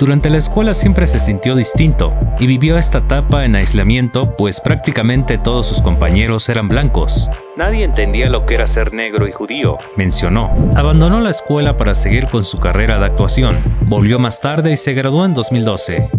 Durante la escuela siempre se sintió distinto y vivió esta etapa en aislamiento pues prácticamente todos sus compañeros eran blancos. Nadie entendía lo que era ser negro y judío, mencionó. Abandonó la escuela para seguir con su carrera de actuación. Volvió más tarde y se graduó en 2012.